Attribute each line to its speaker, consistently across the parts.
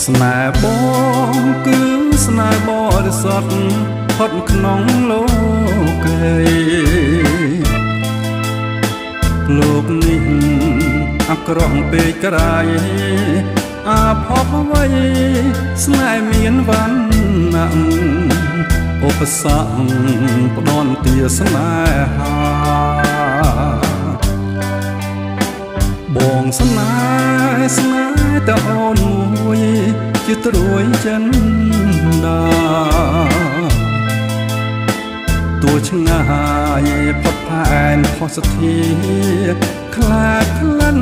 Speaker 1: ស្នេហ៍បងគឺស្នេហ៍បរិសុទ្ធផុតក្នុងលោកេលោកនេះអាក្រក់ពេកក្រៃអាផប់អ្វីស្នេហ៍មានវណ្ណៈឧបសគ្គផ្ដន់ទាស្នេហាបងស្នេហ៍ស្នេហ៍តអូនមួយ ជាត្រួយចិនដាតួឆ្ងាយផុតផែនផុសធាខ្លាចក្លិន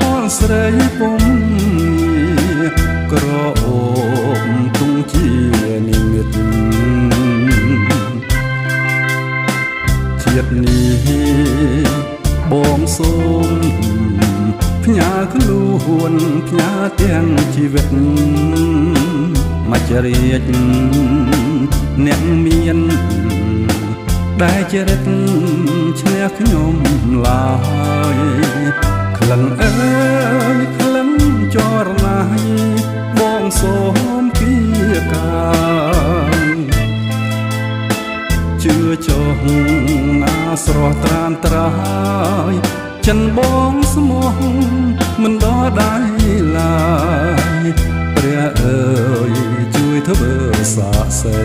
Speaker 1: ធនស្រីពុំក្រអូបទុងជានិមិត្តជាតិនេះបងសូម ផ្ញើខ្លួនផ្ញើទាំងជីវិតមកជរាជអ្នកមានដែលចរិតឈ្នះខ្ញុំឡើយក្លិនអើយក្លិនចរណាយបងសូមគៀកាជឿចុះណាស្រស់ត្រានត្រាយ ចិនបងស្មោះមិនដល់ដៃឡើយព្រះអើយជួយធ្វើសាកសី